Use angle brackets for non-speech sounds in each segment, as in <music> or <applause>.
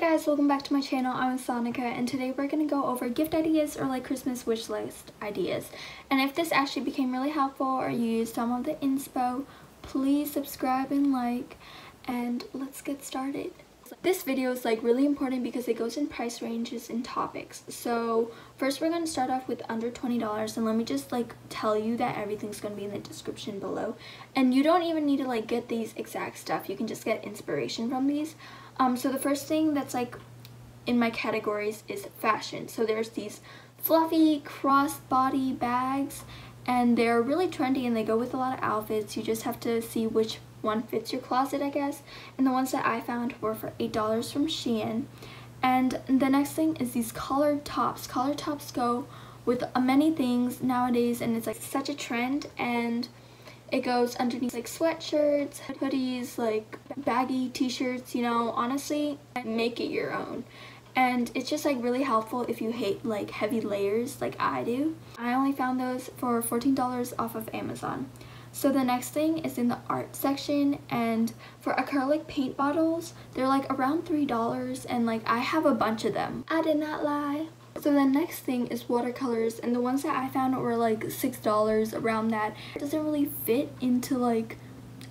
guys, welcome back to my channel. I'm Sanika and today we're going to go over gift ideas or like Christmas wish list ideas. And if this actually became really helpful or you used some of the inspo, please subscribe and like and let's get started. This video is like really important because it goes in price ranges and topics. So first we're going to start off with under $20 and let me just like tell you that everything's going to be in the description below. And you don't even need to like get these exact stuff. You can just get inspiration from these. Um, so the first thing that's like in my categories is fashion. So there's these fluffy crossbody bags and they're really trendy and they go with a lot of outfits. You just have to see which one fits your closet, I guess. And the ones that I found were for $8 from Shein. And the next thing is these collared tops. Collared tops go with many things nowadays and it's like such a trend and it goes underneath like sweatshirts, hoodies, like baggy t-shirts, you know, honestly, make it your own. And it's just like really helpful if you hate like heavy layers like I do. I only found those for $14 off of Amazon. So the next thing is in the art section and for acrylic paint bottles, they're like around $3 and like I have a bunch of them. I did not lie. So the next thing is watercolors and the ones that I found were like $6 around that. It doesn't really fit into like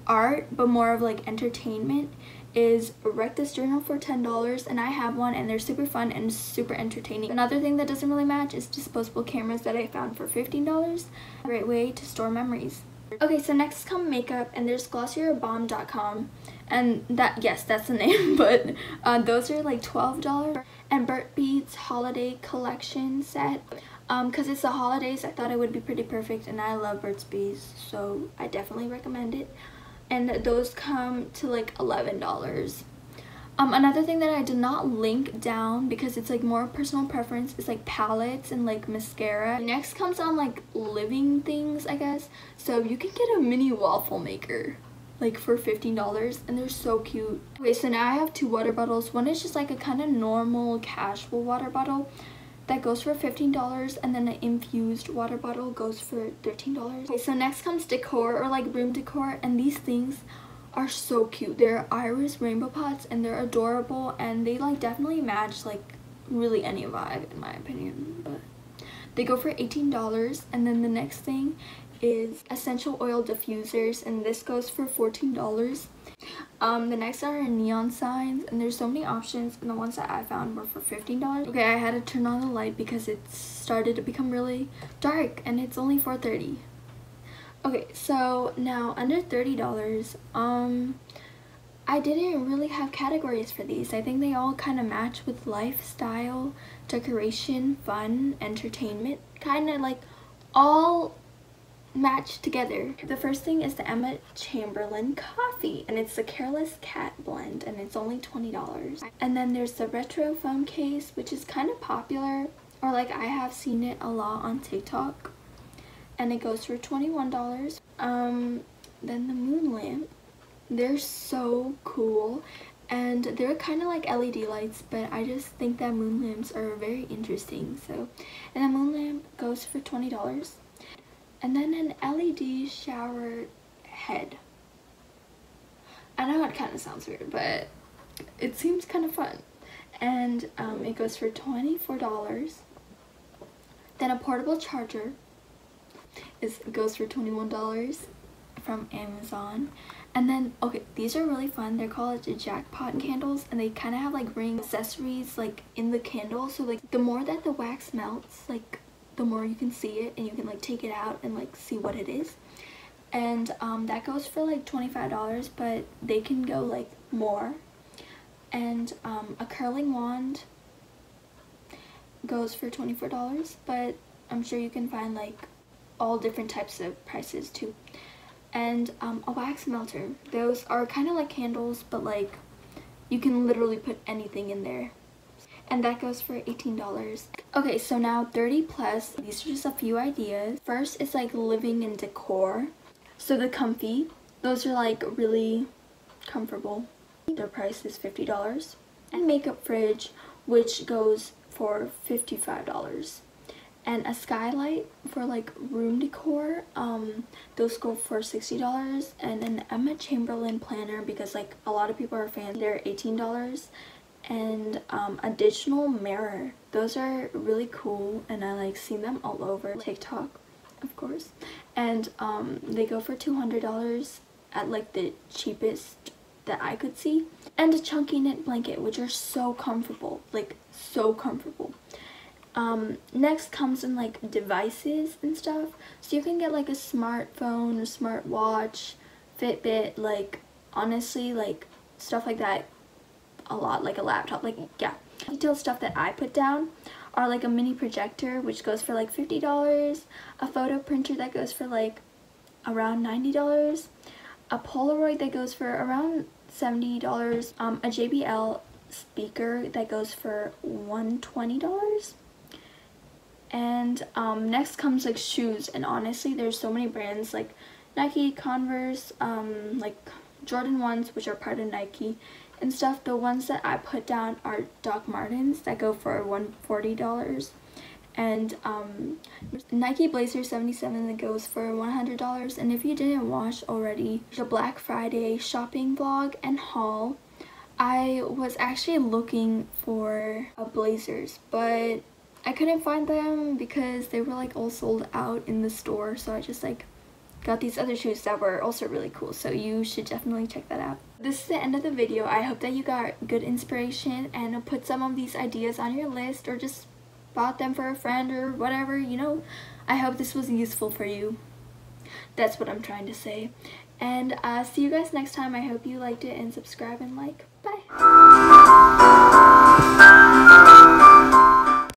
art but more of like entertainment is Wreck This Journal for $10 and I have one and they're super fun and super entertaining. Another thing that doesn't really match is disposable cameras that I found for $15. A great way to store memories. Okay, so next come makeup and there's Glossier Balm Dotcom and that, yes, that's the <laughs> name, but uh, those are like $12 and Burt's Bees holiday collection set. Um because um, it's the holidays I thought it would be pretty perfect and I love Burt's Bees so I definitely recommend it. And those come to like $11 um, another thing that I did not link down because it's like more personal preference is like palettes and like mascara. Next comes on like living things I guess. So you can get a mini waffle maker like for $15 and they're so cute. Okay, so now I have two water bottles. One is just like a kind of normal casual water bottle that goes for $15 and then an infused water bottle goes for $13. Okay, so next comes decor or like room decor and these things are so cute. They're iris rainbow pots and they're adorable and they like definitely match like really any vibe in my opinion but they go for $18 and then the next thing is essential oil diffusers and this goes for $14. Um, the next are neon signs and there's so many options and the ones that I found were for $15. Okay, I had to turn on the light because it started to become really dark and it's only 4.30. Okay, so now under $30, um, I didn't really have categories for these. I think they all kind of match with lifestyle, decoration, fun, entertainment, kind of like all match together. The first thing is the Emma Chamberlain coffee and it's the Careless Cat blend and it's only $20. And then there's the retro phone case which is kind of popular or like I have seen it a lot on TikTok and it goes for $21. Um, then the moon lamp. They're so cool and they're kind of like LED lights but I just think that moon lamps are very interesting so and the moon lamp goes for $20 and then an LED shower head. I know it kind of sounds weird, but it seems kind of fun. And um, it goes for $24. Then a portable charger is goes for $21 from Amazon. And then, okay, these are really fun. They're called the jackpot candles and they kind of have like ring accessories like in the candle. So like the more that the wax melts, like the more you can see it and you can like take it out and like see what it is and um, that goes for like $25 but they can go like more and um, a curling wand goes for $24 but I'm sure you can find like all different types of prices too and um, a wax melter those are kind of like candles but like you can literally put anything in there and that goes for $18. Okay, so now 30 plus, these are just a few ideas. First is like living and decor. So the comfy, those are like really comfortable. Their price is $50. And makeup fridge, which goes for $55 and a skylight for like room decor um those go for $60 and an Emma Chamberlain planner because like a lot of people are fans they're $18 and um, additional mirror. Those are really cool and I like seen them all over TikTok, of course. And um, they go for $200 at like the cheapest that I could see. And a chunky knit blanket, which are so comfortable, like so comfortable. Um, next comes in like devices and stuff. So you can get like a smartphone, a smartwatch, Fitbit, like honestly like stuff like that a lot like a laptop like yeah detailed stuff that I put down are like a mini projector which goes for like $50 a photo printer that goes for like around $90 a Polaroid that goes for around $70 um, a JBL speaker that goes for $120 and um, next comes like shoes. And honestly there's so many brands like Nike, Converse, um, like Jordan 1s which are part of Nike and stuff. The ones that I put down are Doc Martens that go for $140 and um, Nike Blazer 77 that goes for $100 and if you didn't watch already the Black Friday shopping vlog and haul I was actually looking for a blazers. But I couldn't find them because they were like all sold out in the store so I just like got these other shoes that were also really cool so you should definitely check that out. This is the end of the video. I hope that you got good inspiration and put some of these ideas on your list or just bought them for a friend or whatever, you know. I hope this was useful for you. That's what I'm trying to say. And uh, see you guys next time. I hope you liked it and subscribe and like. Bye.